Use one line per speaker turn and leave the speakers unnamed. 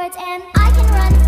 forwards and I can run